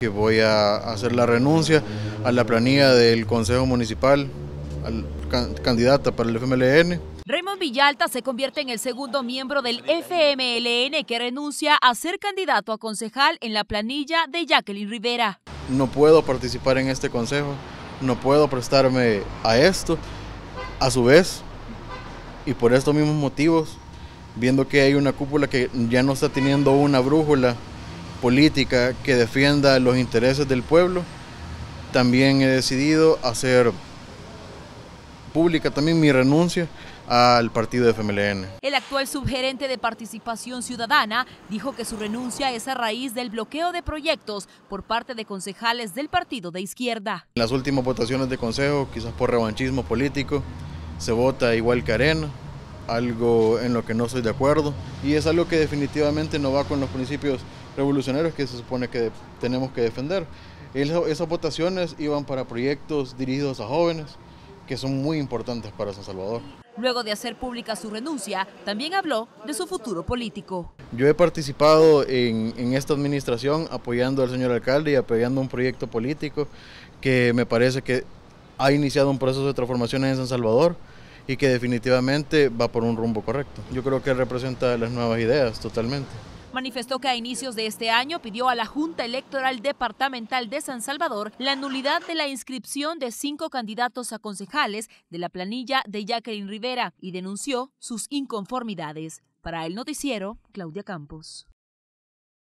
Que voy a hacer la renuncia a la planilla del Consejo Municipal, al can candidata para el FMLN. Raymond Villalta se convierte en el segundo miembro del FMLN que renuncia a ser candidato a concejal en la planilla de Jacqueline Rivera. No puedo participar en este consejo, no puedo prestarme a esto. A su vez, y por estos mismos motivos, viendo que hay una cúpula que ya no está teniendo una brújula política que defienda los intereses del pueblo, también he decidido hacer pública también mi renuncia al partido de FMLN. El actual subgerente de Participación Ciudadana dijo que su renuncia es a raíz del bloqueo de proyectos por parte de concejales del partido de izquierda. En las últimas votaciones de consejo, quizás por revanchismo político, se vota igual que Arena, algo en lo que no estoy de acuerdo y es algo que definitivamente no va con los principios revolucionarios que se supone que tenemos que defender. Esas votaciones iban para proyectos dirigidos a jóvenes que son muy importantes para San Salvador. Luego de hacer pública su renuncia, también habló de su futuro político. Yo he participado en, en esta administración apoyando al señor alcalde y apoyando un proyecto político que me parece que ha iniciado un proceso de transformación en San Salvador y que definitivamente va por un rumbo correcto. Yo creo que representa las nuevas ideas totalmente. Manifestó que a inicios de este año pidió a la Junta Electoral Departamental de San Salvador la nulidad de la inscripción de cinco candidatos a concejales de la planilla de Jacqueline Rivera y denunció sus inconformidades. Para el noticiero, Claudia Campos.